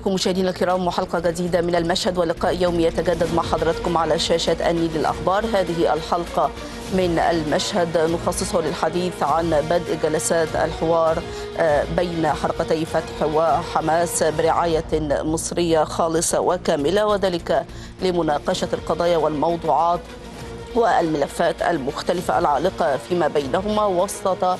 بكم مشاهدينا الكرام وحلقة جديدة من المشهد ولقاء يومي يتجدد مع حضراتكم على شاشة النيل الاخبار هذه الحلقة من المشهد نخصصه للحديث عن بدء جلسات الحوار بين حركتي فتح وحماس برعاية مصرية خالصة وكاملة وذلك لمناقشة القضايا والموضوعات والملفات المختلفة العالقة فيما بينهما وسط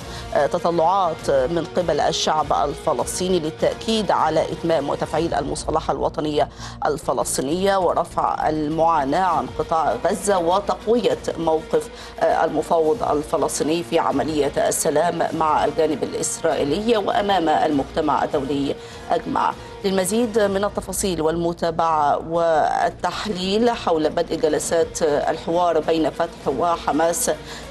تطلعات من قبل الشعب الفلسطيني للتأكيد على إتمام وتفعيل المصالحة الوطنية الفلسطينية ورفع المعاناة عن قطاع غزة وتقوية موقف المفاوض الفلسطيني في عملية السلام مع الجانب الإسرائيلي وأمام المجتمع الدولي أجمع. للمزيد من التفاصيل والمتابعة والتحليل حول بدء جلسات الحوار بين فتح وحماس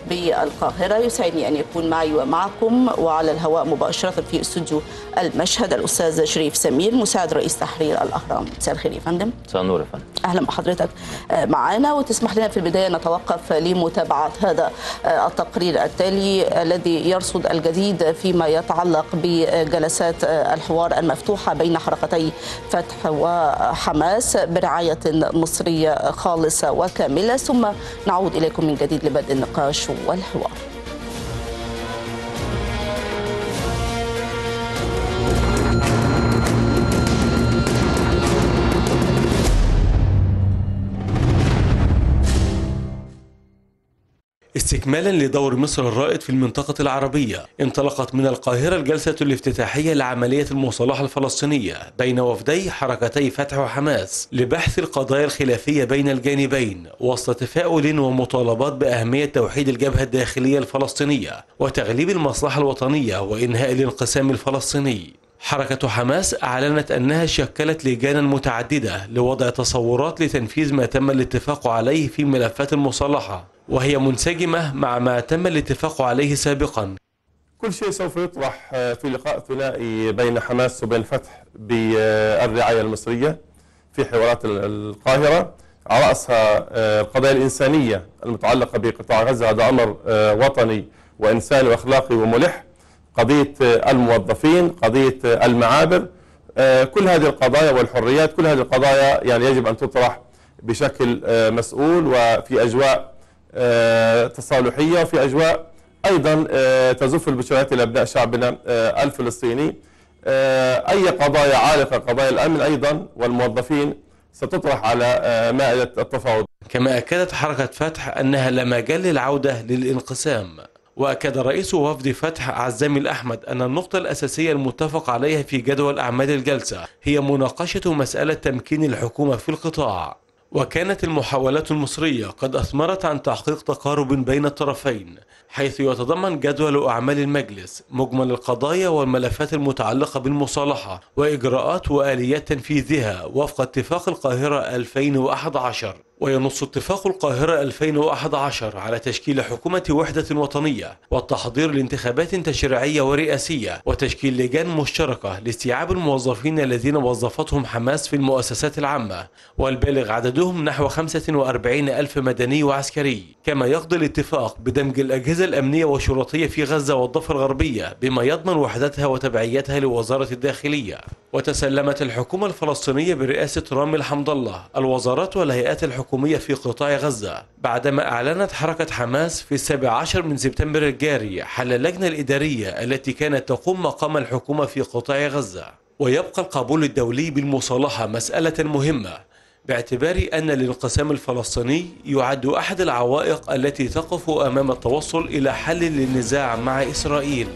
بالقاهرة. يسعدني أن يكون معي ومعكم وعلى الهواء مباشرة في استوديو المشهد الأستاذ شريف سمير مساعد رئيس تحرير الأهرام. مساء الخير يا فندم. مساء النور يا فندم. أهلا بحضرتك. معنا وتسمح لنا في البداية نتوقف لمتابعة هذا التقرير التالي الذي يرصد الجديد فيما يتعلق بجلسات الحوار المفتوحة بين حركتي فتح وحماس برعاية مصرية خالصة وكاملة. ثم نعود إليكم من جديد لبدء النقاش والحوار. استكمالا لدور مصر الرائد في المنطقة العربية انطلقت من القاهرة الجلسة الافتتاحية لعملية المصالحة الفلسطينية بين وفدي حركتي فتح وحماس لبحث القضايا الخلافية بين الجانبين وسط تفاؤل ومطالبات بأهمية توحيد الجبهة الداخلية الفلسطينية وتغليب المصلحة الوطنية وإنهاء الانقسام الفلسطيني. حركة حماس أعلنت أنها شكلت لجانا متعددة لوضع تصورات لتنفيذ ما تم الاتفاق عليه في ملفات المصالحة وهي منسجمة مع ما تم الاتفاق عليه سابقا. كل شيء سوف يطرح في لقاء ثنائي بين حماس وبين فتح بالرعاية المصرية في حوارات القاهرة. على رأسها القضايا الإنسانية المتعلقة بقطاع غزة هذا أمر وطني وإنساني وأخلاقي وملح. قضية الموظفين قضية المعابر كل هذه القضايا والحريات كل هذه القضايا يعني يجب أن تطرح بشكل مسؤول وفي أجواء تصالحية وفي أجواء أيضا تزف البشرات إلى أبناء شعبنا الفلسطيني. أي قضايا عالقة قضايا الأمن أيضا والموظفين ستطرح على مائدة التفاوض. كما أكدت حركة فتح أنها لا مجال للعودة للانقسام. وأكد رئيس وفد فتح عزامي الأحمد أن النقطة الأساسية المتفق عليها في جدول أعمال الجلسة هي مناقشة مسألة تمكين الحكومة في القطاع. وكانت المحاولات المصرية قد أثمرت عن تحقيق تقارب بين الطرفين حيث يتضمن جدول أعمال المجلس مجمل القضايا والملفات المتعلقة بالمصالحة وإجراءات وآليات تنفيذها وفق اتفاق القاهرة 2011 وينص اتفاق القاهرة 2011 على تشكيل حكومة وحدة وطنية والتحضير لانتخابات تشريعية ورئاسية وتشكيل لجان مشتركة لاستيعاب الموظفين الذين وظفتهم حماس في المؤسسات العامة والبالغ عددهم نحو 45 ألف مدني وعسكري. كما يقضي الاتفاق بدمج الأجهزة الأمنية والشرطية في غزة والضفة الغربية بما يضمن وحدتها وتبعيتها لوزارة الداخلية. وتسلمت الحكومة الفلسطينية برئاسة رامي الحمد الله الوزارات والهيئات الحكومية الحكومية في قطاع غزة بعدما أعلنت حركة حماس في السابع عشر من سبتمبر الجاري حل اللجنة الإدارية التي كانت تقوم مقام الحكومة في قطاع غزة. ويبقى القبول الدولي بالمصالحة مسألة مهمة باعتبار أن الانقسام الفلسطيني يعد أحد العوائق التي تقف أمام التوصل إلى حل للنزاع مع إسرائيل.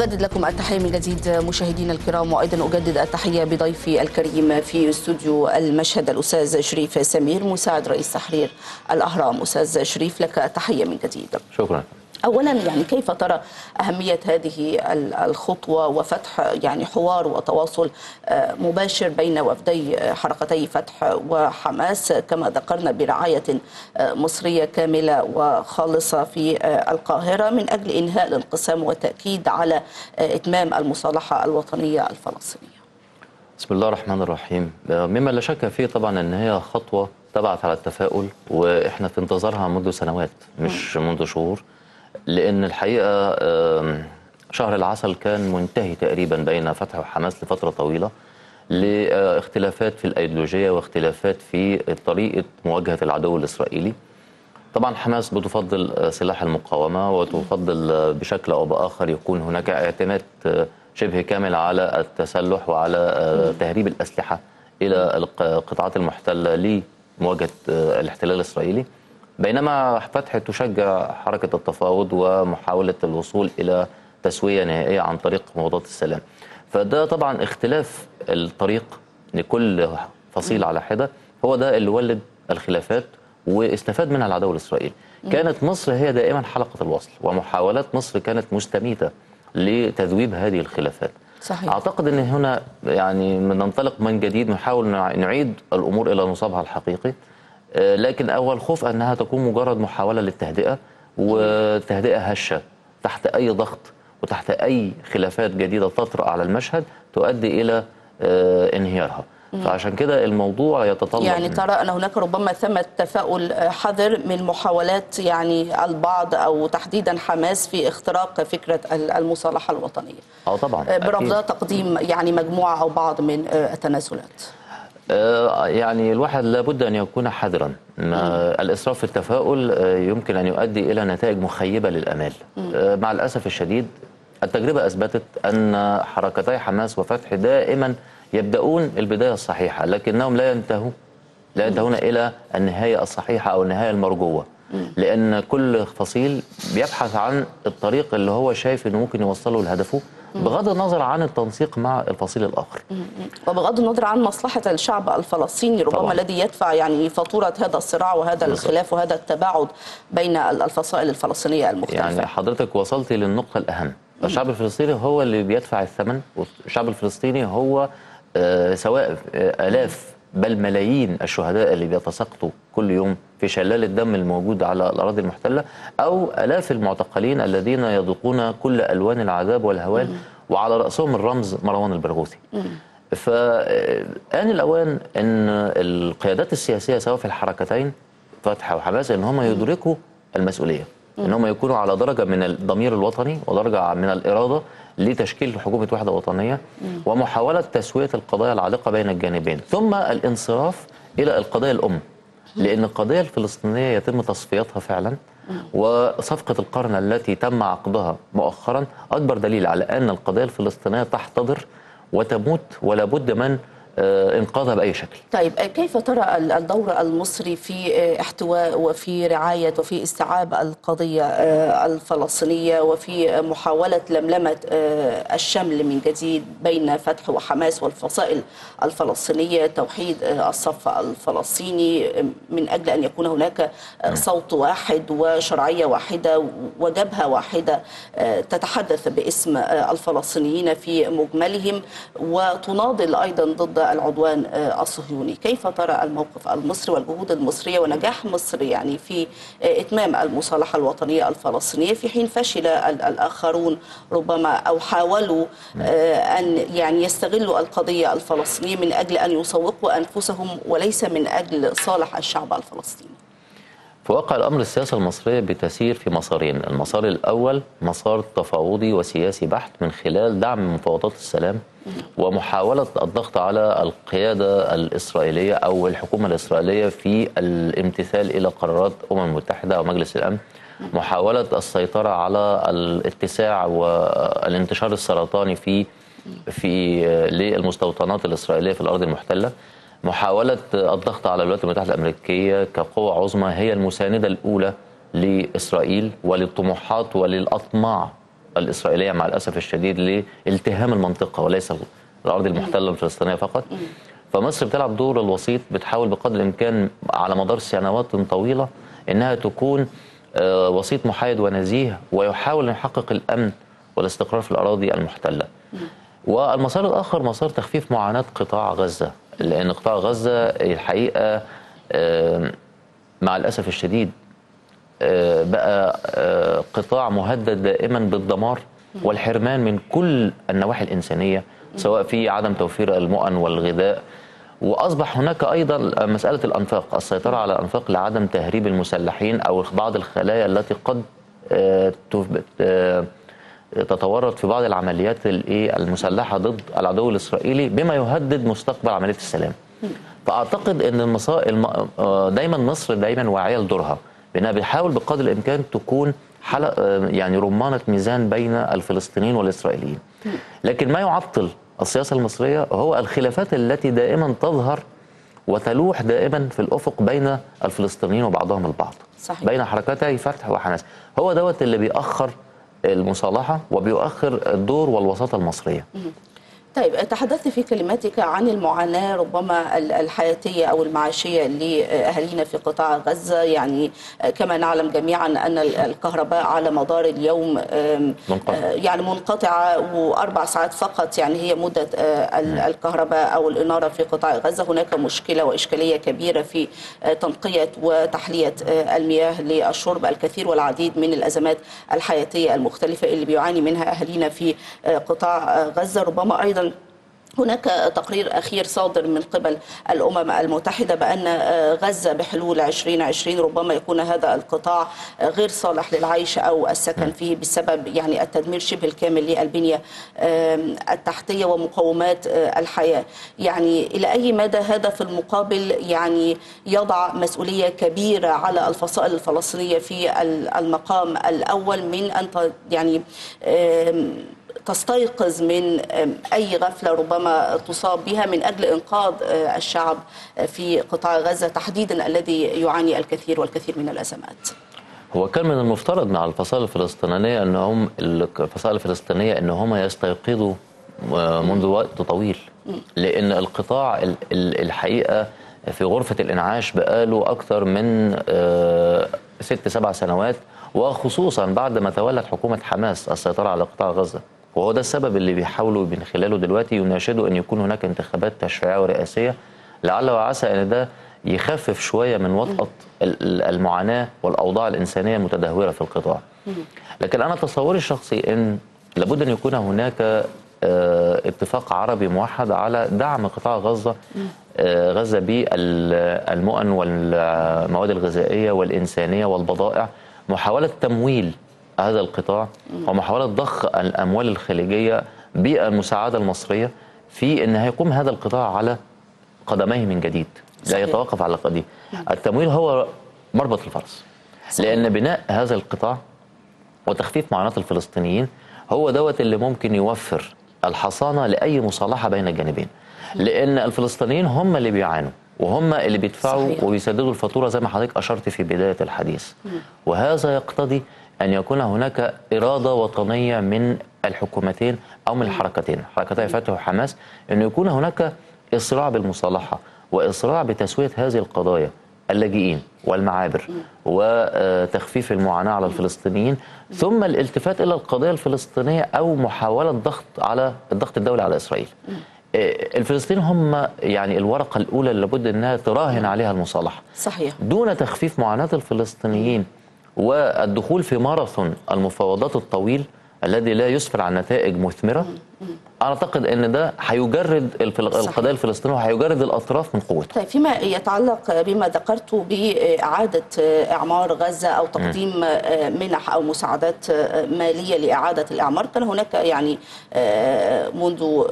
أجدد لكم التحية من جديد مشاهدينا الكرام وأيضا أجدد التحية بضيفي الكريم في استوديو المشهد الأستاذ شريف سمير مساعد رئيس تحرير الأهرام. أستاذ شريف لك التحية من جديد. شكرا. اولا يعني كيف ترى أهمية هذه الخطوة وفتح يعني حوار وتواصل مباشر بين وفدي حركتي فتح وحماس كما ذكرنا برعاية مصرية كاملة وخالصة في القاهرة من أجل إنهاء الانقسام والتاكيد على إتمام المصالحة الوطنية الفلسطينية. بسم الله الرحمن الرحيم. مما لا شك فيه طبعا إن هي خطوة طبعت على التفاؤل وإحنا في انتظارها منذ سنوات مش منذ شهور. لأن الحقيقة آم، شهر العسل كان منتهي تقريبا بين فتح وحماس لفترة طويلة لاختلافات في الأيديولوجية واختلافات في طريقة مواجهة العدو الإسرائيلي. طبعا حماس بتفضل آه، سلاح المقاومة وتفضل آه، بشكل أو بآخر يكون هناك اعتماد آه، شبه كامل على التسلح وعلى تهريب الأسلحة إلى الق- القطاعات المحتلة لمواجهة الاحتلال الإسرائيلي. بينما فتح تشجع حركة التفاوض ومحاولة الوصول إلى تسوية نهائية عن طريق مفاوضات السلام فده طبعا اختلاف الطريق لكل فصيل على حدة هو ده اللي ولد الخلافات واستفاد منها العدو الإسرائيلي. كانت مصر هي دائما حلقة الوصل ومحاولات مصر كانت مستميتة لتذويب هذه الخلافات. صحيح. أعتقد إن هنا يعني ننطلق من جديد نحاول نع- نعيد الأمور إلى نصابها الحقيقي. آه، لكن أول خوف أنها تكون مجرد محاولة للتهدئة وتهدئه هشة تحت أي ضغط وتحت أي خلافات جديدة تطرأ على المشهد تؤدي إلى آه، انهيارها. فعشان كده الموضوع يتطلب يعني ترى أن هناك ربما ثمة تفاؤل حذر من محاولات يعني البعض أو تحديدا حماس في اختراق فكرة المصالحة الوطنية آه طبعا برفضها أكيد. تقديم يعني مجموعة أو بعض من التنازلات آه، يعني الواحد لابد أن يكون حذرا. ما الإسراف في التفاؤل آه، يمكن أن يؤدي إلى نتائج مخيبة للأمال. آه، مع الأسف الشديد التجربة أثبتت أن حركتي حماس وفتح دائما يبدأون البداية الصحيحة لكنهم لا ينتهوا لا ينتهون إلى النهاية الصحيحة أو النهاية المرجوة. لأن كل فصيل بيبحث عن الطريق اللي هو شايف إنه ممكن يوصله لهدفه بغض النظر عن التنسيق مع الفصيل الآخر. وبغض النظر عن مصلحة الشعب الفلسطيني ربما طبعاً. الذي يدفع يعني فاتورة هذا الصراع وهذا. الخلاف وهذا التباعد بين الفصائل الفلسطينية المختلفة. يعني حضرتك وصلتي للنقطة الأهم. الشعب الفلسطيني هو اللي بيدفع الثمن والشعب الفلسطيني هو آه، سواء آه، آلاف بل ملايين الشهداء اللي بيتساقطوا كل يوم في شلال الدم الموجود على الأراضي المحتلة أو آلاف المعتقلين الذين يذوقون كل ألوان العذاب والهوان وعلى رأسهم الرمز مروان البرغوثي. فآن الأوان أن القيادات السياسية سواء في الحركتين فتح وحماس أن هم يدركوا المسؤولية. إن هم يكونوا على درجة من الضمير الوطني ودرجة من الإرادة لتشكيل حكومة وحدة وطنية ومحاولة تسوية القضايا العالقة بين الجانبين ثم الانصراف إلى القضايا الأم لأن القضية الفلسطينية يتم تصفيتها فعلا وصفقة القرن التي تم عقدها مؤخرا أكبر دليل على أن القضية الفلسطينية تحتضر وتموت ولا بد من إنقاذها بأي شكل. طيب كيف ترى الدور المصري في احتواء وفي رعاية وفي استيعاب القضية الفلسطينية وفي محاولة لملمة الشمل من جديد بين فتح وحماس والفصائل الفلسطينية توحيد الصف الفلسطيني من أجل أن يكون هناك صوت واحد وشرعية واحدة وجبهة واحدة تتحدث باسم الفلسطينيين في مجملهم وتناضل أيضا ضد العدوان الصهيوني. كيف ترى الموقف المصري والجهود المصرية ونجاح مصر يعني في إتمام المصالحة الوطنية الفلسطينية في حين فشل الآخرون ربما أو حاولوا أن يعني يستغلوا القضية الفلسطينية من أجل أن يسوقوا أنفسهم وليس من أجل صالح الشعب الفلسطيني. في واقع الأمر السياسة المصرية بتسير في مسارين، المسار الأول مسار تفاوضي وسياسي بحت من خلال دعم مفاوضات السلام ومحاولة الضغط على القيادة الإسرائيلية أو الحكومة الإسرائيلية في الامتثال إلى قرارات الامم المتحدة ومجلس الأمن. محاولة السيطرة على الاتساع والانتشار السرطاني في في للمستوطنات الإسرائيلية في الأرض المحتلة. محاولة الضغط على الولايات المتحدة الأمريكية كقوة عظمى هي المساندة الأولى لإسرائيل وللطموحات وللأطماع الإسرائيلية مع الأسف الشديد لالتهام المنطقة وليس الأرض المحتلة الفلسطينية فقط. فمصر بتلعب دور الوسيط بتحاول بقدر الإمكان على مدار سنوات طويلة إنها تكون وسيط محايد ونزيه ويحاول أن يحقق الأمن والاستقرار في الأراضي المحتلة. والمسار الآخر مسار تخفيف معاناة قطاع غزة لأن قطاع غزة الحقيقة مع الأسف الشديد بقى قطاع مهدد دائما بالدمار والحرمان من كل النواحي الإنسانية سواء في عدم توفير المؤن والغذاء وأصبح هناك أيضا مسألة الأنفاق السيطرة على الأنفاق لعدم تهريب المسلحين أو بعض الخلايا التي قد آه، آه، تتورط في بعض العمليات الايه المسلحة ضد العدو الإسرائيلي بما يهدد مستقبل عملية السلام. فأعتقد إن. آه، دايما مصر دايما واعية لدورها بأنها بتحاول بقدر الإمكان تكون حلقه يعني رمانة ميزان بين الفلسطينيين والإسرائيليين. لكن ما يعطل السياسة المصرية هو الخلافات التي دائما تظهر وتلوح دائما في الأفق بين الفلسطينيين وبعضهم البعض. صحيح. بين حركتي فتح وحماس. هو دوت اللي بيأخر المصالحة وبيؤخر الدور والوساطة المصرية. طيب تحدثت في كلماتك عن المعاناة ربما ال- الحياتية أو المعاشية لأهالينا في قطاع غزة. يعني كما نعلم جميعا أن ال- الكهرباء على مدار اليوم. آه، يعني منقطعة وأربع ساعات فقط. يعني هي مدة آه، ال- الكهرباء أو الإنارة في قطاع غزة. هناك مشكلة وإشكالية كبيرة في آه، تنقية وتحلية آه، المياه للشرب الكثير والعديد من الأزمات الحياتية المختلفة اللي بيعاني منها أهالينا في آه، قطاع آه، غزة. ربما أيضا هناك تقرير أخير صادر من قبل الأمم المتحدة بأن غزة بحلول 2020 ربما يكون هذا القطاع غير صالح للعيش أو السكن فيه بسبب يعني التدمير شبه الكامل للبنية التحتية ومقومات آه، الحياة. يعني إلى أي مدى هذا في المقابل يعني يضع مسؤولية كبيرة على الفصائل الفلسطينية في ال- المقام الأول من أن يعني تستيقظ من أي غفلة ربما تصاب بها من أجل إنقاذ آه، الشعب آه، في قطاع غزة تحديدا الذي يعاني الكثير والكثير من الأزمات. هو كان من المفترض مع الفصائل الفلسطينية أنهم الفصائل الفلسطينية أن هم يستيقظوا آه، منذ وقت طويل. لأن القطاع ال- ال- الحقيقة في غرفة الإنعاش بقاله أكثر من ست سبع سنوات وخصوصا بعد ما تولت حكومة حماس السيطرة على قطاع غزة. وهو ده السبب اللي بيحاولوا من خلاله دلوقتي يناشدوا أن يكون هناك انتخابات تشريعية ورئاسية. لعل وعسى أن ده يخفف شوية من وطأة ال- ال- المعاناة والأوضاع الإنسانية المتدهورة في القطاع. لكن أنا تصوري الشخصي أن لابد أن يكون هناك آه، اتفاق عربي موحد على دعم قطاع غزة آه، غزة بالمؤن والمواد الغذائية والإنسانية والبضائع محاولة تمويل هذا القطاع ومحاولة ضخ الأموال الخليجية بالمساعدة المصرية في أن هيقوم هذا القطاع على قدميه من جديد. لا. يتوقف على قديم. التمويل هو مربط الفرس. لأن بناء هذا القطاع وتخفيف معاناة الفلسطينيين هو دوت اللي ممكن يوفر الحصانة لأي مصالحة بين الجانبين. لأن الفلسطينيين هم اللي بيعانوا وهم اللي بيدفعوا صحيح. وبيسددوا الفاتورة زي ما حضرتك أشرت في بداية الحديث. وهذا يقتضي أن يكون هناك إرادة وطنية من الحكومتين أو من الحركتين. حركتي فتح وحماس أن يكون هناك إسراع بالمصالحة وإسراع بتسوية هذه القضايا اللاجئين والمعابر وتخفيف المعاناة على الفلسطينيين ثم الالتفات إلى القضية الفلسطينية أو محاولة ضغط على الضغط الدولي على إسرائيل. الفلسطينيين هم يعني الورقة الأولى اللي لابد أنها تراهن عليها المصالحة. صحيح. دون تخفيف معاناة الفلسطينيين والدخول في ماراثون المفاوضات الطويل الذي لا يسفر عن نتائج مثمرة. أعتقد أن ده هيجرد الفل- صحيح. القضايا الفلسطينية وهيجرد الأطراف من قوتها طيب فيما يتعلق بما ذكرت بإعادة إعمار غزة أو تقديم منح أو مساعدات مالية لإعادة الإعمار كان هناك يعني منذ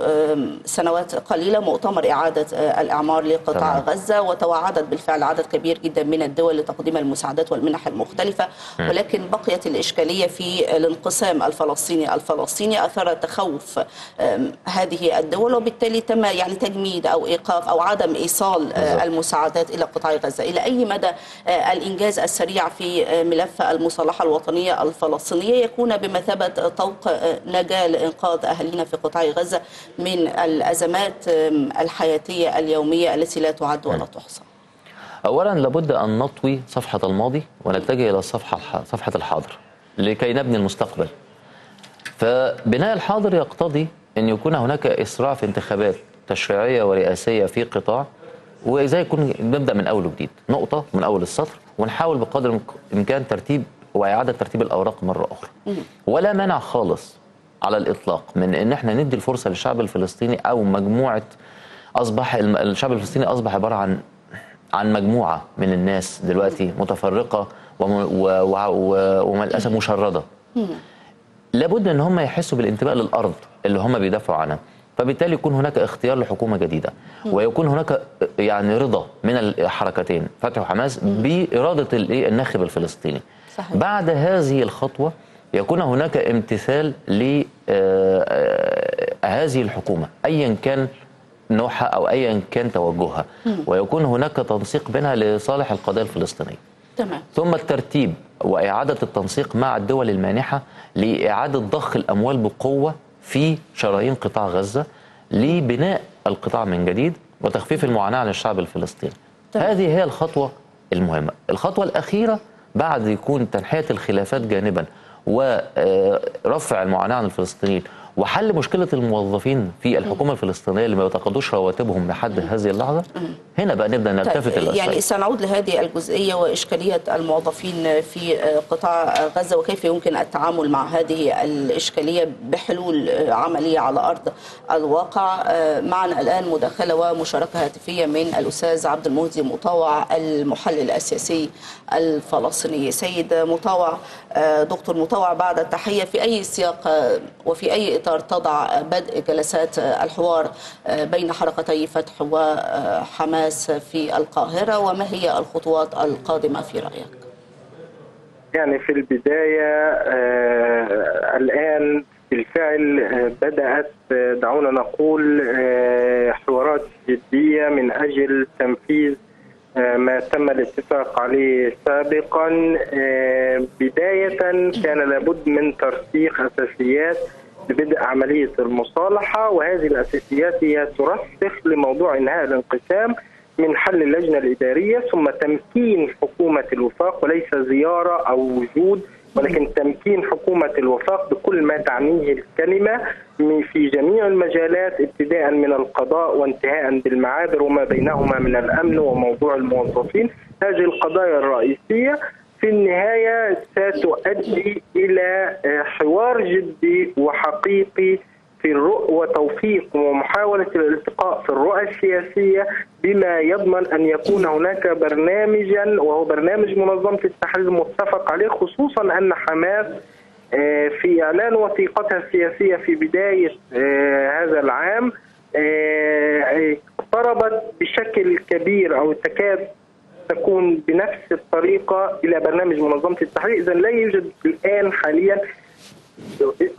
سنوات قليلة مؤتمر إعادة الإعمار لقطاع تمام. غزة وتوعدت بالفعل عدد كبير جدا من الدول لتقديم المساعدات والمنح المختلفة ولكن بقيت الإشكالية في الانقسام الفلسطيني الفلسطيني أثار تخوف هذه الدول وبالتالي تم يعني تجميد أو إيقاف أو عدم إيصال آه،. المساعدات إلى قطاع غزة. إلى أي مدى آه، الإنجاز السريع في آه، ملف المصالحة الوطنية الفلسطينية؟ يكون بمثابة طوق نجاة لإنقاذ أهالينا في قطاع غزة من الأزمات الحياتية اليومية التي لا تعد ولا تحصى. أولا لابد أن نطوي صفحة الماضي ونتجه إلى صفحة الحاضر لكي نبني المستقبل. فبناء الحاضر يقتضي أن يكون هناك إسراع في انتخابات تشريعية ورئاسية في قطاع وإزاي يكون نبدأ من أول وجديد نقطة من أول السطر ونحاول بقدر الإمكان ترتيب وإعادة ترتيب الأوراق مرة أخرى. ولا مانع خالص على الإطلاق من أن إحنا ندي الفرصة للشعب الفلسطيني أو مجموعة أصبح الم- الشعب الفلسطيني أصبح عبارة عن عن مجموعة من الناس دلوقتي متفرقة وم- و- و- و- وللاسف مشردة. لابد إن هم يحسوا بالانتماء للأرض اللي هم بيدافعوا عنها. فبالتالي يكون هناك اختيار لحكومة جديدة. ويكون هناك يعني رضا من الحركتين فتح وحماس بإرادة الإيه؟ الناخب الفلسطيني. صحيح. بعد هذه الخطوة يكون هناك امتثال ل آه، آه، هذه الحكومة ايا كان نوعها أو ايا كان توجهها. ويكون هناك تنسيق بينها لصالح القضية الفلسطينية. تمام. ثم الترتيب. وإعادة التنسيق مع الدول المانحة لإعادة ضخ الأموال بقوة في شرايين قطاع غزة لبناء القطاع من جديد وتخفيف المعاناة عن الشعب الفلسطيني تمام. هذه هي الخطوة المهمة الخطوة الأخيرة بعد يكون تنحية الخلافات جانبا ورفع المعاناة عن الفلسطينيين وحل مشكلة الموظفين في الحكومة الفلسطينية اللي ما يتقاضوش رواتبهم لحد هذه اللحظة. هنا بقى نبدأ نلتفت طيب إلى يعني سنعود لهذه الجزئية وإشكالية الموظفين في قطاع غزة وكيف يمكن التعامل مع هذه الإشكالية بحلول عملية على أرض الواقع. معنا الآن مداخلة ومشاركة هاتفية من الأستاذ عبد المهدي مطاوع المحلل السياسي الفلسطيني. سيد مطاوع دكتور مطاوع بعد التحية في أي سياق وفي أي إطار تضع بدء جلسات الحوار بين حركتي فتح وحماس في القاهرة وما هي الخطوات القادمة في رأيك؟ يعني في البداية آه الآن بالفعل آه بدأت آه دعونا نقول آه حوارات جدية من أجل تنفيذ ما تم الاتفاق عليه سابقا بداية كان لابد من ترسيخ أساسيات لبدء عملية المصالحة وهذه الأساسيات هي ترسخ لموضوع إنهاء الانقسام من حل اللجنة الإدارية ثم تمكين حكومة الوفاق وليس زيارة أو وجود ولكن تمكين حكومة الوفاق بكل ما تعنيه الكلمة في جميع المجالات ابتداء من القضاء وانتهاء بالمعابر وما بينهما من الأمن وموضوع الموظفين. هذه القضايا الرئيسية. في النهاية ستؤدي إلى حوار جدي وحقيقي في الرؤى وتوفيق ومحاولة الالتقاء في الرؤى السياسية بما يضمن أن يكون هناك برنامجا وهو برنامج منظمة التحرير المتفق عليه خصوصا أن حماس في إعلان وثيقتها السياسية في بداية هذا العام اقتربت بشكل كبير أو تكاد تكون بنفس الطريقة إلى برنامج منظمة التحرير. إذا لا يوجد الآن حاليا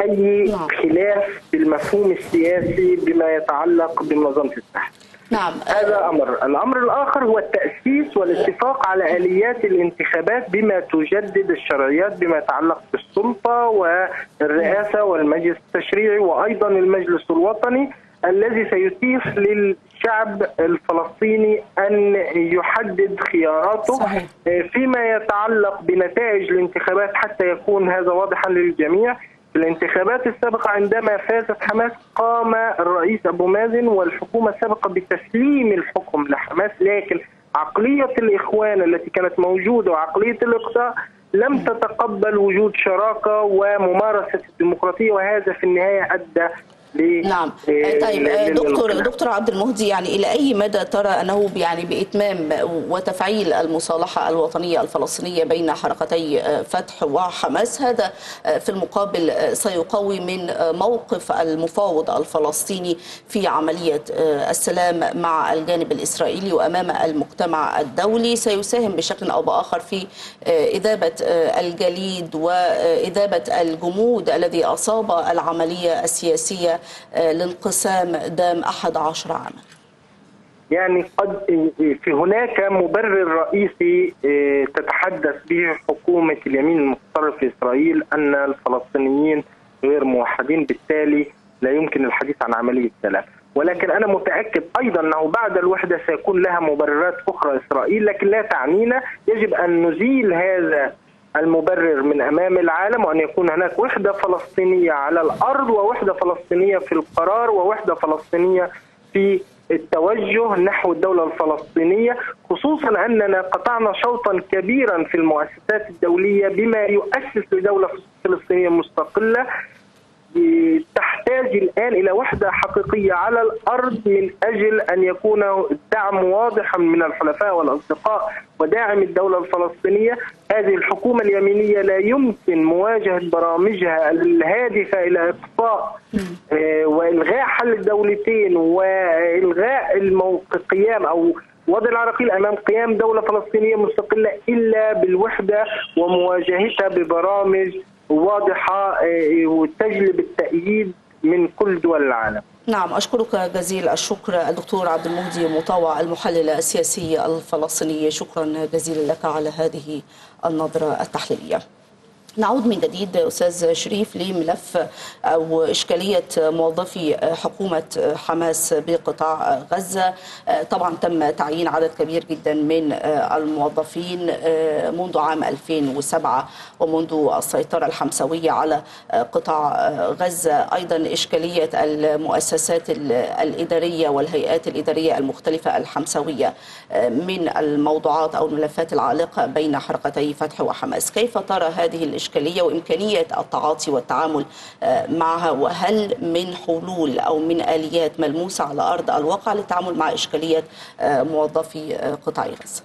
أي خلاف بالمفهوم السياسي بما يتعلق بمنظمة التحرير. نعم. هذا أمر. الأمر الآخر هو التأسيس والاتفاق على آليات الانتخابات بما تجدد الشرعيات بما يتعلق بالسلطة والرئاسة والمجلس التشريعي وأيضا المجلس الوطني. الذي سيتيح للشعب الفلسطيني أن يحدد خياراته صحيح. فيما يتعلق بنتائج الانتخابات حتى يكون هذا واضحا للجميع في الانتخابات السابقة عندما فازت حماس قام الرئيس أبو مازن والحكومة السابقة بتسليم الحكم لحماس لكن عقلية الإخوان التي كانت موجودة وعقلية الإقصاء لم تتقبل وجود شراكة وممارسة الديمقراطية وهذا في النهاية أدى نعم. طيب دكتور دكتور عبد المهدي يعني إلى أي مدى ترى أنه يعني بإتمام وتفعيل المصالحة الوطنية الفلسطينية بين حركتي فتح وحماس؟ هذا في المقابل سيقوي من موقف المفاوض الفلسطيني في عملية السلام مع الجانب الإسرائيلي وأمام المجتمع الدولي. سيساهم بشكل أو بآخر في إذابة الجليد وإذابة الجمود الذي أصاب العملية السياسية الانقسام دام 11 عاما. يعني قد في هناك مبرر رئيسي تتحدث به حكومة اليمين المتطرف في إسرائيل أن الفلسطينيين غير موحدين بالتالي لا يمكن الحديث عن عملية سلام ولكن أنا متأكد أيضا أنه بعد الوحدة سيكون لها مبررات أخرى إسرائيل لكن لا تعنينا. يجب أن نزيل هذا المبرر من أمام العالم وأن يكون هناك وحدة فلسطينية على الأرض ووحدة فلسطينية في القرار ووحدة فلسطينية في التوجه نحو الدولة الفلسطينية خصوصا أننا قطعنا شوطا كبيرا في المؤسسات الدولية بما يؤسس لدولة فلسطينية مستقلة. تحتاج الآن إلى وحدة حقيقية على الأرض من أجل أن يكون دعم واضحا من الحلفاء والأصدقاء وداعم الدولة الفلسطينية. هذه الحكومة اليمينية لا يمكن مواجهة برامجها الهادفة إلى إقصاء آه، وإلغاء حل الدولتين وإلغاء الموقع قيام أو وضع العراقيل أمام قيام دولة فلسطينية مستقلة إلا بالوحدة ومواجهتها ببرامج واضحة آه، وتجلب التأييد من كل دول العالم. نعم أشكرك جزيل الشكر الدكتور عبد المهدي مطوع المحلل السياسي الفلسطيني. شكرا جزيلا لك على هذه النظرة التحليلية. نعود من جديد أستاذ شريف لملف أو إشكالية موظفي حكومة حماس بقطاع غزة. طبعا تم تعيين عدد كبير جدا من الموظفين منذ عام 2007 ومنذ السيطرة الحمسويه على قطاع غزة. أيضا إشكالية المؤسسات الإدارية والهيئات الإدارية المختلفة الحمسويه من الموضوعات أو الملفات العالقة بين حركتي فتح وحماس. كيف ترى هذه الإشكالية؟ الإشكالية وإمكانية التعاطي والتعامل معها وهل من حلول أو من آليات ملموسة على أرض الواقع للتعامل مع إشكالية موظفي قطاع غزة؟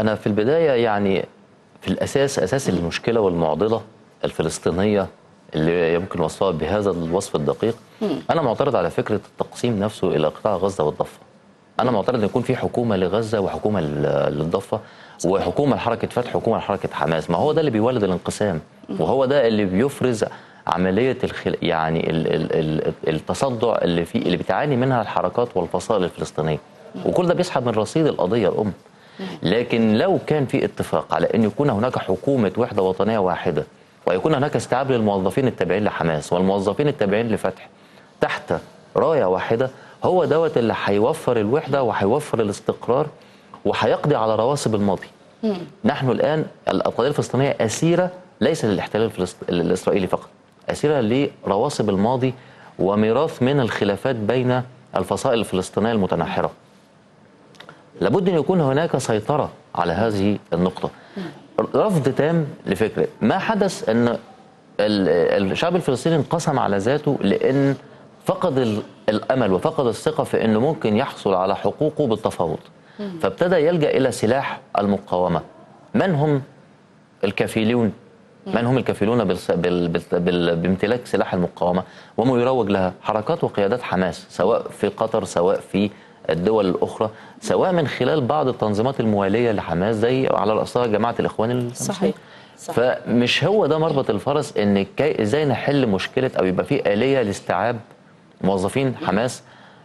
أنا في البداية يعني في الأساس أساس المشكلة والمعضلة الفلسطينية اللي يمكن وصفها بهذا الوصف الدقيق أنا معترض على فكرة التقسيم نفسه إلى قطاع غزة والضفة. أنا معترض أن يكون في حكومة لغزة وحكومة للضفة وحكومة لحركه فتح وحكومه لحركه حماس. ما هو ده اللي بيولد الانقسام. وهو ده اللي بيفرز عملية الخل... يعني ال... ال... ال... التصدع اللي في اللي بتعاني منها الحركات والفصائل الفلسطينية. وكل ده بيسحب من رصيد القضية الأم. لكن لو كان في اتفاق على إن يكون هناك حكومة وحدة وطنية واحدة ويكون هناك استيعاب للموظفين التابعين لحماس والموظفين التابعين لفتح تحت راية واحدة هو دوت اللي هيوفر الوحدة وهيوفر الاستقرار وهيقضي على رواسب الماضي مم. نحن الآن القضية الفلسطينية أسيرة ليس للاحتلال. الإسرائيلي فقط أسيرة لرواسب الماضي وميراث من الخلافات بين الفصائل الفلسطينية المتناحرة لابد أن يكون هناك سيطرة على هذه النقطة. رفض تام لفكرة ما حدث أن الشعب الفلسطيني انقسم على ذاته لأن فقد الأمل وفقد الثقة في أنه ممكن يحصل على حقوقه بالتفاوض فابتدى يلجأ إلى سلاح المقاومة. من هم الكفيلون من هم الكفيلون بالس... بال... بال... بال... بامتلاك سلاح المقاومة؟ وما يروج لها حركات وقيادات حماس سواء في قطر سواء في الدول الأخرى سواء من خلال بعض التنظيمات الموالية لحماس زي على رأسها جماعة الإخوان المسلمين. صحيح صح. فمش هو ده مربط الفرس إن كي إزاي نحل مشكلة أو يبقى في آلية لاستيعاب موظفين حماس؟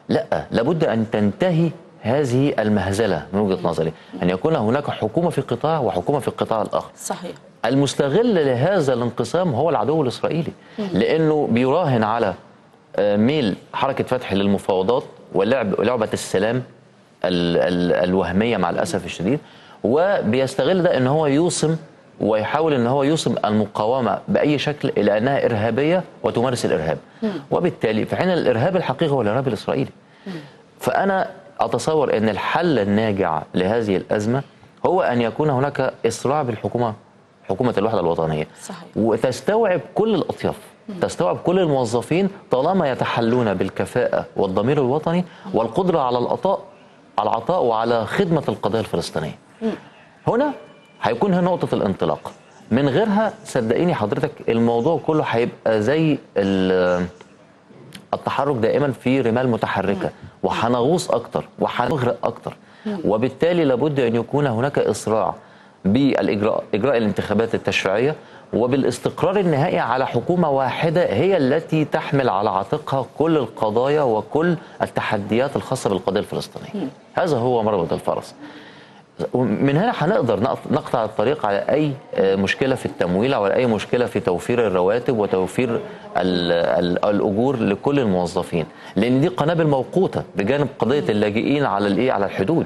لأ لابد أن تنتهي هذه المهزلة من وجهة نظري أن يكون هناك حكومة في قطاع وحكومة في القطاع الآخر. صحيح. المستغل لهذا الانقسام هو العدو الإسرائيلي لأنه بيراهن على ميل حركة فتح للمفاوضات ولعب لعبة السلام ال ال الوهمية مع الأسف الشديد وبيستغل ده أن هو يوصم ويحاول إن هو يوصم المقاومة بأي شكل إلى أنها إرهابية وتمارس الإرهاب. وبالتالي في حين الإرهاب الحقيقي هو الإرهاب الإسرائيلي. فأنا أتصور إن الحل الناجع لهذه الأزمة هو أن يكون هناك اسراع بالحكومة حكومة الوحدة الوطنية. صحيح. وتستوعب كل الأطياف تستوعب كل الموظفين طالما يتحلون بالكفاءة والضمير الوطني والقدرة على العطاء على العطاء وعلى خدمة القضية الفلسطينية. هنا هيكون هنا نقطة الانطلاق. من غيرها صدقيني حضرتك الموضوع كله هيبقى زي التحرك دائما في رمال متحركة وهنغوص أكتر وهنغرق أكتر وبالتالي لابد أن يكون هناك اسراع بالإجراء إجراء الانتخابات التشريعية وبالاستقرار النهائي على حكومة واحدة هي التي تحمل على عاتقها كل القضايا وكل التحديات الخاصة بالقضية الفلسطينية. هذا هو مربط الفرس. من هنا هنقدر نقطع الطريق على أي مشكلة في التمويل أو على أي مشكلة في توفير الرواتب وتوفير الأجور لكل الموظفين. لأن دي قنابل موقوتة بجانب قضية اللاجئين على الإيه؟ على الحدود.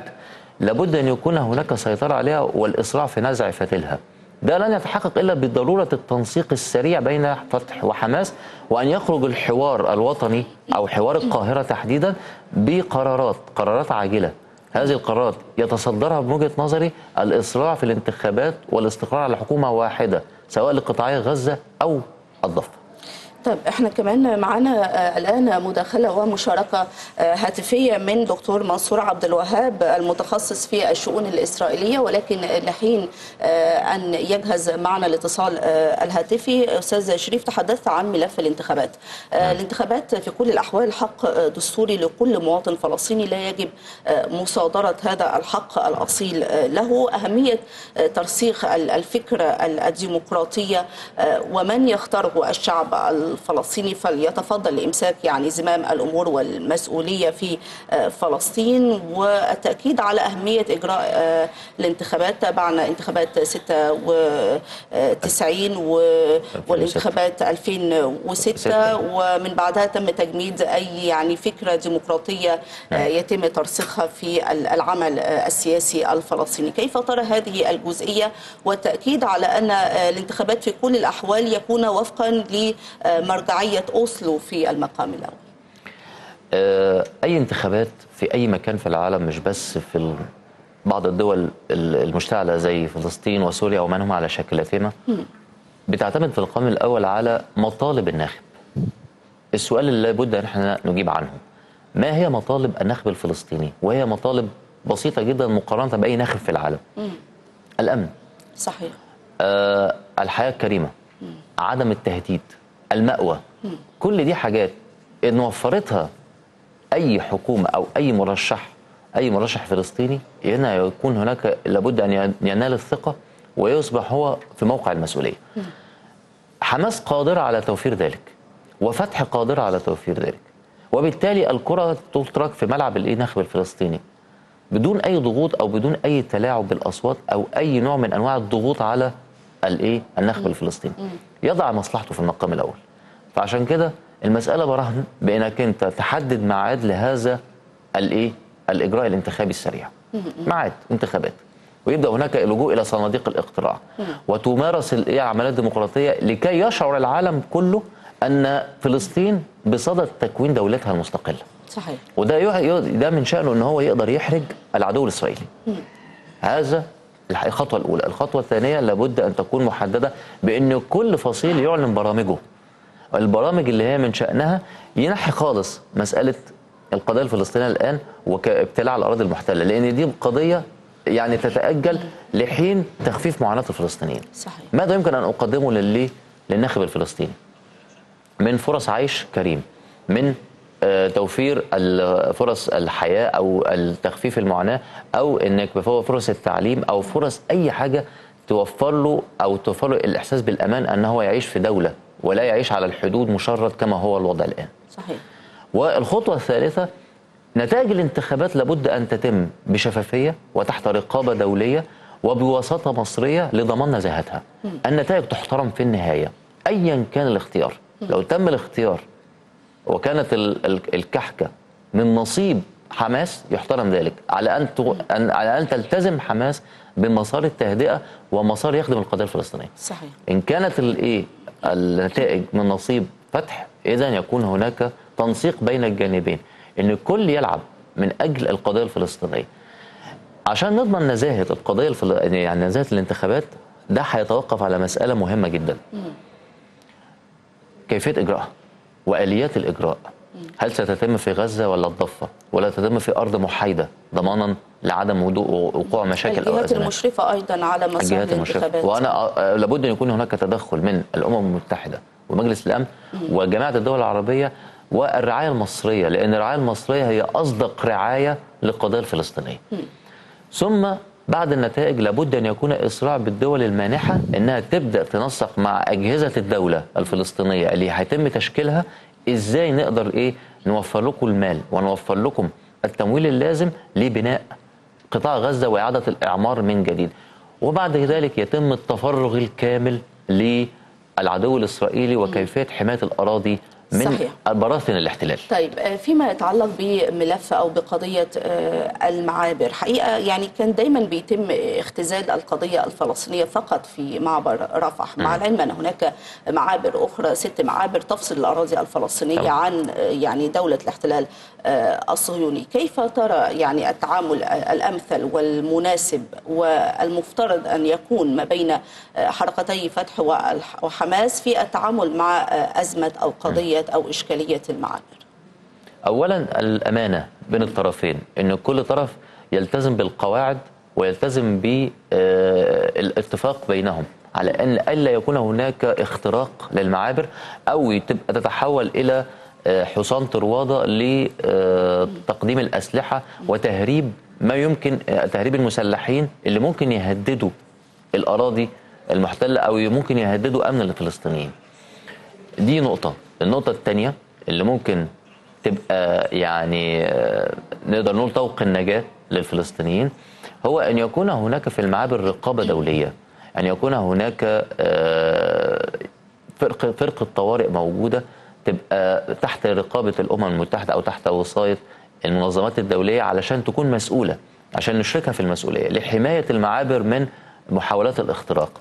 لابد أن يكون هناك سيطرة عليها والإسراع في نزع فتيلها ده لن يتحقق إلا بضرورة التنسيق السريع بين فتح وحماس وأن يخرج الحوار الوطني أو حوار القاهرة تحديدا بقرارات قرارات عاجلة. هذه القرارات يتصدرها من وجهه نظري الإسراع في الانتخابات والاستقرار على حكومة واحدة سواء لقطاعي غزة أو الضفة. طيب إحنا كمان معانا آه، الآن مداخلة ومشاركة آه، هاتفية من دكتور منصور عبد الوهاب المتخصص في الشؤون الإسرائيلية ولكن لحين آه، أن يجهز معنا الاتصال الهاتفي. أستاذ شريف تحدثت عن ملف الانتخابات. آه، الانتخابات في كل الأحوال حق دستوري لكل مواطن فلسطيني لا يجب مصادرة هذا الحق الأصيل له. أهمية ترسيخ ال- الفكرة ال- الديمقراطيه ومن يختاره؟ الشعب الفلسطيني فليتفضل لإمساك يعني زمام الأمور والمسؤولية في آه، فلسطين والتأكيد على أهمية إجراء آه، الانتخابات تابعنا انتخابات 96 و- والانتخابات 2006 ومن بعدها تم تجميد أي يعني فكرة ديمقراطية آه، يتم ترسيخها في ال- العمل آه، السياسي الفلسطيني. كيف ترى هذه الجزئية؟ والتأكيد على أن آه، الانتخابات في كل الأحوال يكون وفقا لمرجعيه أوسلو في المقام الأول. آه، أي انتخابات في أي مكان في العالم مش بس في بعض الدول ال- المشتعلة زي فلسطين وسوريا ومن هم على شاكلتهما بتعتمد في القائم الأول على مطالب الناخب. السؤال اللي لابد أن إحنا نجيب عنه ما هي مطالب الناخب الفلسطيني؟ وهي مطالب بسيطة جدا مقارنة بأي ناخب في العالم. الأمن. صحيح. آه، الحياة الكريمة عدم التهديد. المأوى. كل دي حاجات إن وفرتها أي حكومة أو أي مرشح أي مرشح فلسطيني هنا يكون هناك لابد أن ينال الثقة ويصبح هو في موقع المسؤولية. حماس قادرة على توفير ذلك وفتح قادرة على توفير ذلك. وبالتالي الكرة تترك في ملعب الإيه ناخب الفلسطيني بدون أي ضغوط أو بدون أي تلاعب بالأصوات أو أي نوع من أنواع الضغوط على الإيه؟ النخب الفلسطيني يضع مصلحته في المقام الأول. فعشان كده المسألة برهن بإنك أنت تحدد ميعاد لهذا الإيه؟ الإجراء الانتخابي السريع. ميعاد انتخابات. ويبدأ هناك اللجوء إلى صناديق الاقتراع. وتمارس الايه عمليات ديمقراطية لكي يشعر العالم كله أن فلسطين بصدد تكوين دولتها المستقلة. صحيح. وده ده من شأنه إن هو يقدر يحرج العدو الإسرائيلي. هذا الخطوة الأولى. الخطوة الثانية لابد أن تكون محددة بأن كل فصيل يعلن برامجه. البرامج اللي هي من شأنها ينحي خالص مسألة القضية الفلسطينية الآن وكابتلاع الأراضي المحتلة لأن دي قضية يعني تتأجل لحين تخفيف معاناة الفلسطينيين. صحيح. ماذا يمكن أن أقدمه للي للناخب الفلسطيني؟ من فرص عيش كريم من توفير ال- فرص الحياة أو التخفيف المعاناة أو إنك فرص التعليم أو فرص أي حاجة توفر له أو توفر له الإحساس بالأمان أن هو يعيش في دولة ولا يعيش على الحدود مشرد كما هو الوضع الآن. صحيح. والخطوة الثالثة نتائج الانتخابات لابد أن تتم بشفافية وتحت رقابة دولية وبوساطة مصرية لضمان نزاهتها. النتائج تحترم في النهاية أيا كان الاختيار. لو تم الاختيار وكانت ال- ال- الكحكة من نصيب حماس يحترم ذلك. على أن على أن تلتزم حماس بمسار التهدئة ومسار يخدم القضية الفلسطينية. صحيح. إن كانت الايه النتائج من نصيب فتح إذا يكون هناك تنسيق بين الجانبين. إن الكل يلعب من أجل القضية الفلسطينية. عشان نضمن نزاهة القضية الفل... يعني نزاهة الانتخابات ده هيتوقف على مسألة مهمة جدا. كيفية إجراءها. وآليات الإجراء. هل ستتم في غزة ولا الضفة؟ ولا تتم في أرض محايدة ضمانا لعدم وقوع مشاكل أو الجهات أزمات؟ المشرفة أيضا على مسار المشرفة. الانتخابات. وأنا آه، لابد أن يكون هناك تدخل من الأمم المتحدة ومجلس الأمن وجماعة الدول العربية والرعاية المصرية لأن الرعاية المصرية هي أصدق رعاية للقضية الفلسطينية ثم بعد النتائج لابد أن يكون إسراع بالدول المانحة أنها تبدأ تنسق مع أجهزة الدولة الفلسطينية اللي هيتم تشكيلها. إزاي نقدر إيه؟ نوفر لكم المال ونوفر لكم التمويل اللازم لبناء قطاع غزة وإعادة الإعمار من جديد. وبعد ذلك يتم التفرغ الكامل للعدو الإسرائيلي وكيفية حماية الأراضي من صحيح. براثن الاحتلال طيب آه، فيما يتعلق بملف أو بقضية آه، المعابر حقيقة يعني كان دايما بيتم اختزال القضية الفلسطينية فقط في معبر رفح مع العلم أن هناك معابر أخرى ست معابر تفصل الأراضي الفلسطينية طبعا. عن آه، يعني دولة الاحتلال الصهيوني. كيف ترى يعني التعامل الأمثل والمناسب والمفترض أن يكون ما بين آه، حركتي فتح وحماس في التعامل مع آه، أزمة أو قضية أو إشكالية المعابر؟ اولا الأمانة بين الطرفين إن كل طرف يلتزم بالقواعد ويلتزم بالاتفاق بينهم على أن ألا يكون هناك اختراق للمعابر أو تبقى تتحول آه، حصان طروادة لتقديم الأسلحة وتهريب ما يمكن آه، تهريب المسلحين اللي ممكن يهددوا الأراضي المحتلة أو ممكن يهددوا أمن الفلسطينيين. دي نقطة. النقطة الثانية اللي ممكن تبقى يعني آه، نقدر نقول طوق النجاة للفلسطينيين هو أن يكون هناك في المعابر رقابة دولية أن يكون هناك آه، فرق فرقة طوارئ موجودة تبقى تحت رقابة الأمم المتحدة أو تحت وصاية المنظمات الدولية علشان تكون مسؤولة عشان نشركها في المسؤولية لحماية المعابر من محاولات الاختراق.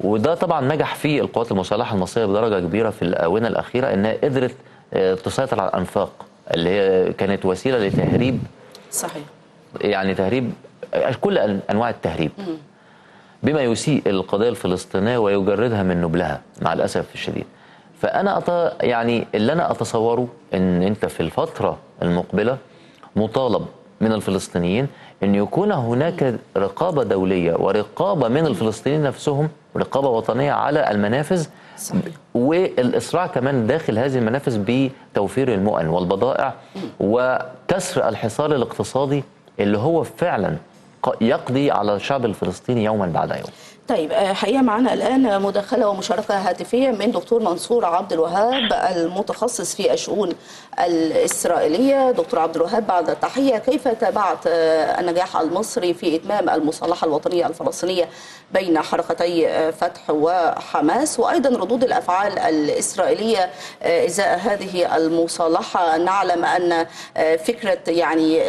وده طبعا نجح فيه القوات المسلحة المصرية بدرجة كبيرة في الآونة الأخيرة إنها قدرت آه، تسيطر على الأنفاق اللي هي كانت وسيلة لتهريب صحيح. يعني تهريب كل أنواع التهريب. بما يسيء القضية الفلسطينية ويجردها من نبلها مع الأسف الشديد. فأنا أط... يعني اللي أنا أتصوره إن أنت في الفترة المقبلة مطالب من الفلسطينيين إن يكون هناك رقابة دولية ورقابة من الفلسطينيين نفسهم رقابة وطنية على المنافذ. والإسراع كمان داخل هذه المنافذ بتوفير المؤن والبضائع وكسر الحصار الاقتصادي اللي هو فعلا يقضي على الشعب الفلسطيني يوما بعد يوم طيب آه، حقيقة معنا الآن مداخلة ومشاركة هاتفية من دكتور منصور عبد الوهاب المتخصص في الشؤون الإسرائيلية. دكتور عبد الوهاب بعد التحية كيف تابعت آه، النجاح المصري في إتمام المصالحة الوطنية الفلسطينية بين حركتي آه، فتح وحماس؟ وأيضا ردود الأفعال الإسرائيلية آه، إزاء هذه المصالحة؟ نعلم أن آه، فكرة يعني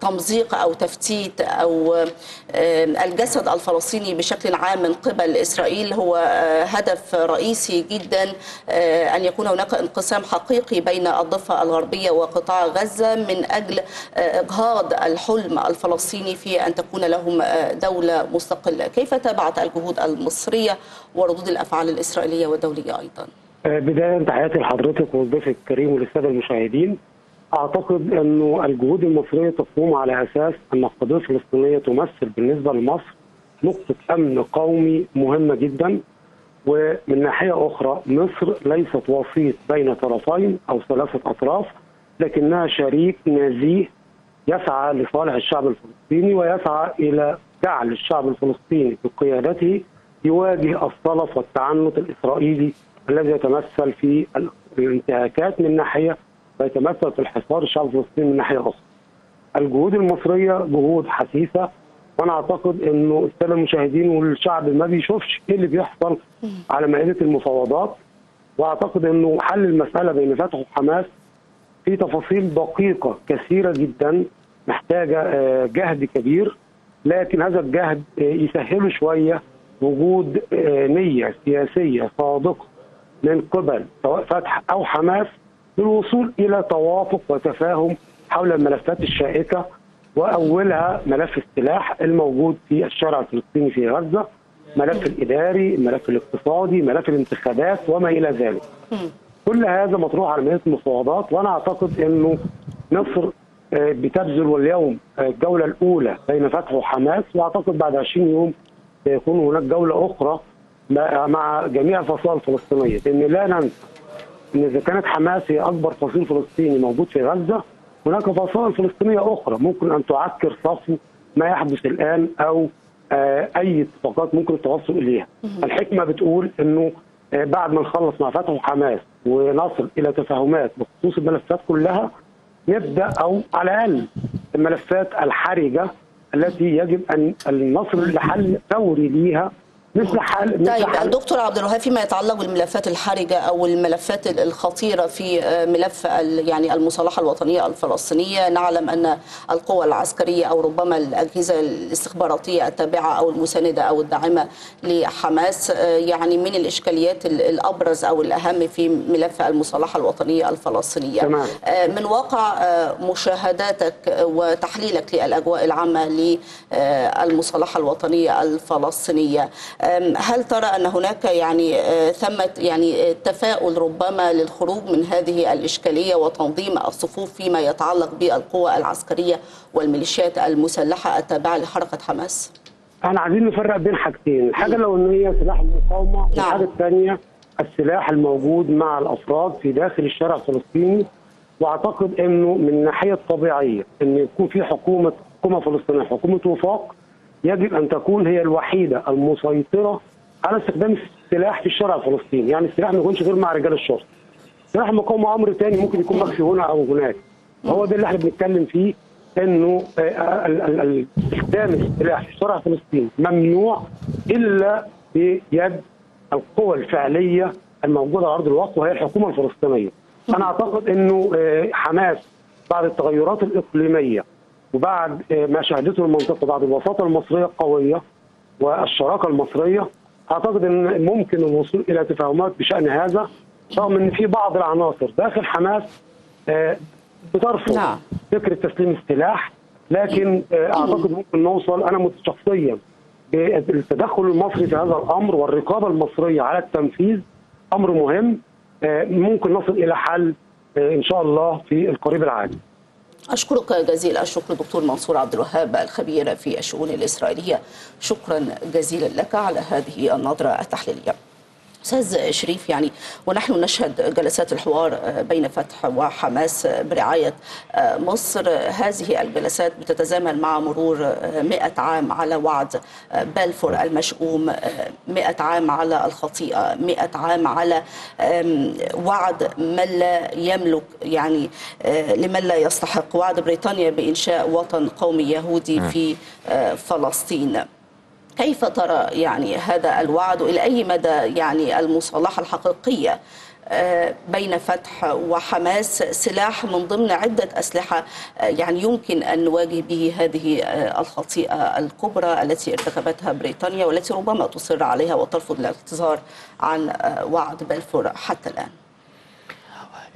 تمزيق أو تفتيت آه، الجسد الفلسطيني بشكل عام من قبل إسرائيل هو آه، هدف رئيسي جدا آه، أن يكون هناك انقسام حقيقي بين الضفة الغربية وقطاع غزة من أجل آه، إجهاض الحلم الفلسطيني في أن تكون لهم دولة مستقلة. كيف تابعت الجهود المصرية وردود الأفعال الإسرائيلية والدولية أيضا؟ بداية تحياتي لحضرتك والضيف الكريم وللسادة المشاهدين. أعتقد أنه الجهود المصرية تقوم على أساس أن القضية الفلسطينية تمثل بالنسبة لمصر نقطة أمن قومي مهمة جدا ومن ناحية أخرى مصر ليست وسيط بين طرفين أو ثلاثة أطراف لكنها شريك نزيه يسعى لصالح الشعب الفلسطيني ويسعى إلى جعل الشعب الفلسطيني بقيادته يواجه الصلف والتعنت الإسرائيلي الذي يتمثل في الانتهاكات من ناحية ويتمثل في الحصار الشعب الفلسطيني من ناحية أخرى. الجهود المصرية جهود حثيثة وأنا اعتقد انه الساده المشاهدين والشعب ما بيشوفش إيه اللي بيحصل على مائدة المفاوضات واعتقد انه حل المسألة بين فتح وحماس في تفاصيل دقيقة كثيرة جدا محتاجة آه، جهد كبير لكن هذا الجهد آه، يسهله شوية وجود آه، نية سياسية صادقة من قبل سواء فتح أو حماس للوصول إلى توافق وتفاهم حول الملفات الشائكة وأولها ملف السلاح الموجود في الشارع الفلسطيني في غزة ملف الإداري الملف الاقتصادي ملف الانتخابات وما إلى ذلك. كل هذا مطروح على مائده المفاوضات وأنا أعتقد إنه مصر آه، بتبذل اليوم آه، الجولة الأولى بين فتح وحماس وأعتقد بعد 20 يوم سيكون هناك جولة أخرى مع جميع الفصائل الفلسطينية. لأن لا ننسى إن إذا كانت حماس هي أكبر فصيل فلسطيني موجود في غزة هناك فصائل فلسطينية أخرى ممكن أن تعكر صفو ما يحدث الآن أو آه، أي اتفاقات ممكن التوصل إليها. الحكمة بتقول إنه آه، بعد ما نخلص مع فتح وحماس ونصل إلى تفاهمات بخصوص الملفات كلها نبدأ أو على الأقل الملفات الحرجة التي يجب أن نصل لحل فوري ليها مثل حال مثل طيب حال دكتور عبد الوهاب فيما يتعلق بالملفات الحرجة أو الملفات الخطيرة في ملف ال- يعني المصالحة الوطنية الفلسطينية نعلم أن القوى العسكرية أو ربما الأجهزة الاستخباراتية التابعة أو المساندة أو الداعمة لحماس آه، يعني من الإشكاليات ال- الأبرز أو الأهم في ملف المصالحة الوطنية الفلسطينية تمام. آه، من واقع آه، مشاهداتك وتحليلك للأجواء العامة للمصالحه الوطنية الفلسطينية هل ترى أن هناك يعني آه، ثمة يعني آه، تفاؤل ربما للخروج من هذه الإشكالية وتنظيم الصفوف فيما يتعلق بالقوى العسكرية والميليشيات المسلحة التابعة لحركة حماس؟ إحنا عايزين نفرق بين حاجتين، الحاجة الاولانيه سلاح المقاومه نعم. والحاجة الثانية السلاح الموجود مع الأفراد في داخل الشارع الفلسطيني وأعتقد إنه من الناحية الطبيعية إن يكون في حكومة حكومة فلسطينية حكومة وفاق يجب أن تكون هي الوحيدة المسيطرة على استخدام السلاح في الشارع الفلسطيني، يعني السلاح ما يكونش غير مع رجال الشرطة. سلاح المقاومه أمر ثاني ممكن يكون مخفي هنا أو هناك. هو ده اللي إحنا بنتكلم فيه إنه آه، استخدام السلاح في الشارع الفلسطيني ممنوع إلا بيد القوى الفعلية الموجودة على أرض الواقع وهي الحكومة الفلسطينية. أنا أعتقد إنه آه، حماس بعد التغيرات الإقليمية وبعد آه، ما شهدته المنطقة بعد الوساطه المصرية القوية والشراكة المصرية أعتقد إن ممكن الوصول إلى تفاهمات بشأن هذا رغم إن في بعض العناصر داخل حماس آه، بترفض نعم. فكرة تسليم السلاح لكن آه، أعتقد ممكن نوصل أنا شخصيا بالتدخل المصري في هذا الأمر والرقابة المصرية على التنفيذ أمر مهم ممكن نصل إلى حل إن شاء الله في القريب العاجل أشكرك جزيل الشكر دكتور منصور عبد الوهاب الخبير في الشؤون الإسرائيلية. شكرا جزيلا لك على هذه النظرة التحليلية. أستاذ شريف يعني ونحن نشهد جلسات الحوار بين فتح وحماس برعاية مصر. هذه الجلسات بتتزامن مع مرور 100 عام على وعد بلفور المشؤوم 100 عام على الخطيئة 100 عام على وعد من لا يملك يعني آه، لمن لا يستحق. وعد بريطانيا بإنشاء وطن قومي يهودي في آه، فلسطين. كيف ترى يعني هذا الوعد وإلى أي مدى يعني المصالحة الحقيقية آه، بين فتح وحماس سلاح من ضمن عدة أسلحة آه، يعني يمكن أن نواجه به هذه آه، الخطيئة الكبرى التي ارتكبتها بريطانيا والتي ربما تصر عليها وترفض الاعتذار عن وعد بلفور حتى الآن.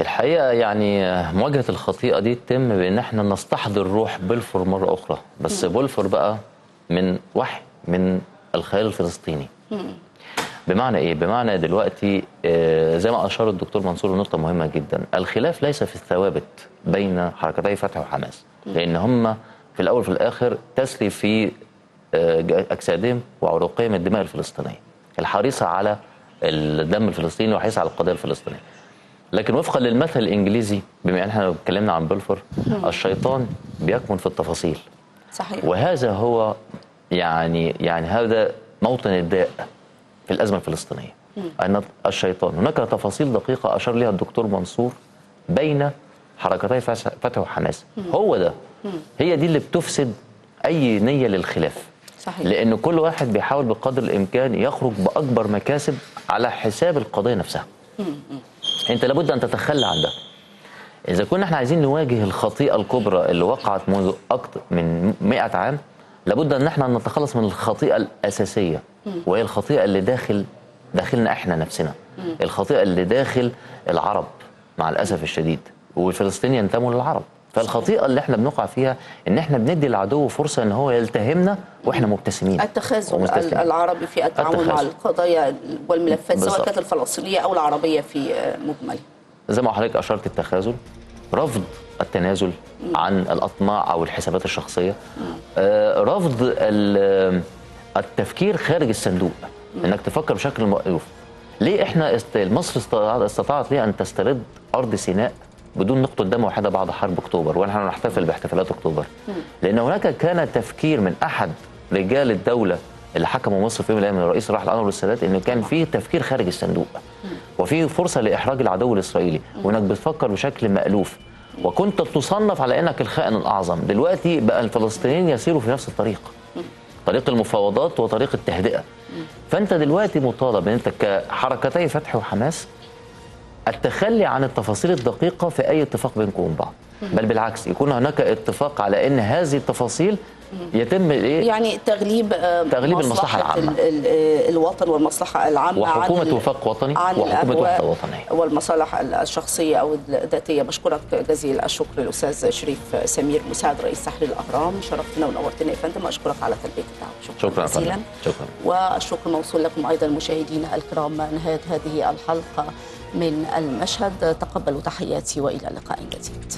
الحقيقة يعني مواجهة الخطيئة دي تتم بأن إحنا نستحضر روح بلفور مرة أخرى. بس بلفور بقى من وحي. من الخيال الفلسطيني. بمعنى إيه؟ بمعنى دلوقتي آه، زي ما أشار الدكتور منصور نقطة مهمة جدا. الخلاف ليس في الثوابت بين حركتي فتح وحماس. لأن هم في الأول وفي الآخر تسري في آه، أجسادهم وعروقهم الدماء الفلسطينية. الحريصه على الدم الفلسطيني وحريصه على القضية الفلسطينية. لكن وفقا للمثل الإنجليزي بما إن إحنا اتكلمنا عن بلفور الشيطان بيكمن في التفاصيل. صحيح. وهذا هو يعني يعني هذا موطن الداء في الأزمة الفلسطينية. أن الشيطان هناك تفاصيل دقيقة أشار لها الدكتور منصور بين حركتي فتح وحماس هو ده. هي دي اللي بتفسد أي نية للخلاف. صحيح. لأن كل واحد بيحاول بقدر الإمكان يخرج بأكبر مكاسب على حساب القضية نفسها. أنت لابد أن تتخلى عن ده. إذا كنا إحنا عايزين نواجه الخطيئة الكبرى اللي وقعت منذ أكثر من 100 عام لابد أن إحنا نتخلص من الخطيئة الأساسية وهي الخطيئة اللي داخل داخلنا إحنا نفسنا الخطيئة اللي داخل العرب مع الأسف الشديد والفلسطينيين ينتموا للعرب فالخطيئة اللي إحنا بنقع فيها إن إحنا بندي العدو فرصة إن هو يلتهمنا وإحنا مبتسمين التخاذل. العربي في التعامل مع. القضايا والملفات سواء. كانت الفلسطينية أو العربية في مجملها. زي ما حضرتك أشرت التخاذل رفض التنازل عن الأطماع أو الحسابات الشخصية. آه، رفض ال- التفكير خارج الصندوق إنك تفكر بشكل مألوف ليه إحنا مصر استطاعت ليه أن تسترد أرض سيناء بدون نقطة دم واحدة بعد حرب أكتوبر؟ ونحن نحتفل باحتفالات أكتوبر. لأن هناك كان تفكير من أحد رجال الدولة اللي حكموا مصر في يوم من الأيام الرئيس راح انور السادات انه كان في تفكير خارج الصندوق. وفي فرصة لإحراج العدو الإسرائيلي. وإنك بتفكر بشكل مألوف. وكنت تصنف على إنك الخائن الأعظم. دلوقتي بقى الفلسطينيين يسيروا في نفس الطريق. طريق المفاوضات وطريق التهدئة. فأنت دلوقتي مطالب إن أنت كحركتي فتح وحماس التخلي عن التفاصيل الدقيقة في أي اتفاق بينكم وبين بعض. بل بالعكس يكون هناك اتفاق على إن هذه التفاصيل يتم إيه؟ يعني تغليب آه، تغليب المصلحة مصلحة العامة. ال- ال- آه، الوطن والمصلحة العامة وحكومة عن ال- وفاق وطني الأهواء وحدة وطنية. والمصالح الشخصية أو الذاتية. بشكرك جزيل الشكر الأستاذ شريف سمير مساعد رئيس تحرير الأهرام. شرفتنا ونورتنا يا فندم. وأشكرك على تلبية الدعوة شكرا يا جزيلا. شكرا. والشكر موصول لكم أيضا مشاهدينا الكرام. نهاية هذه الحلقة من المشهد. تقبلوا تحياتي وإلى لقاء جديد.